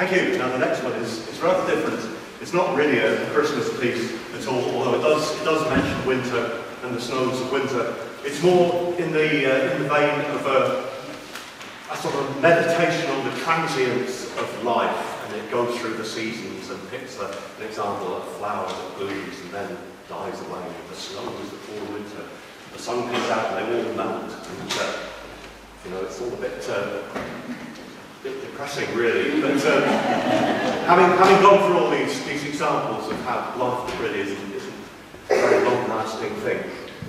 Thank you. Now the next one is, rather different. It's not really a Christmas piece at all, although it does, it does mention winter and the snows of winter. It's more in the, uh, in the vein of a, a sort of meditation on the transience of life, and it goes through the seasons and picks a, an example of a flower that blooms and then dies away, the snows that fall in winter. The sun comes out and they all melt, and uh, you know, it's all a bit uh, bit depressing, really. But um, having, having gone through all these, these examples of how life really isn't, isn't a very long-lasting thing,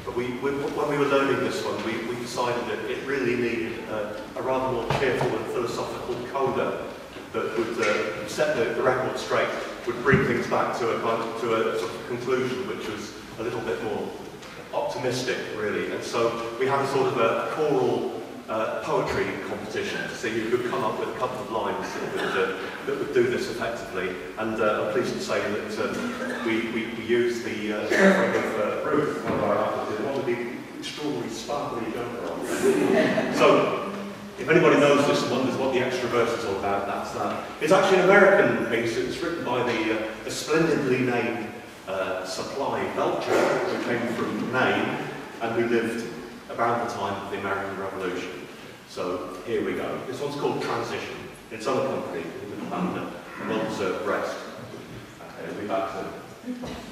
but we, we, when we were learning this one, we, we decided that it really needed a, a rather more cheerful and philosophical coda that would uh, set the, the record straight, would bring things back to a, to a sort of conclusion which was a little bit more optimistic, really. And so we had a sort of a choral uh, poetry competition to see who could come up with a couple of lines that would, uh, that would do this effectively. And uh, I'm pleased to say that uh, we, we, we used the uh, of uh, Ruth, one of our in one of the extraordinary sparkly jumper. So, if anybody knows this and wonders what the extra verse is all about, that's that. It's actually an American piece. It's written by the, uh, the splendidly named uh, Supply Belcher, who came from Maine and who lived around the time of the American Revolution. So here we go. This one's called Transition. It's unaccompanied with a well-deserved rest. Okay, we'll be back soon.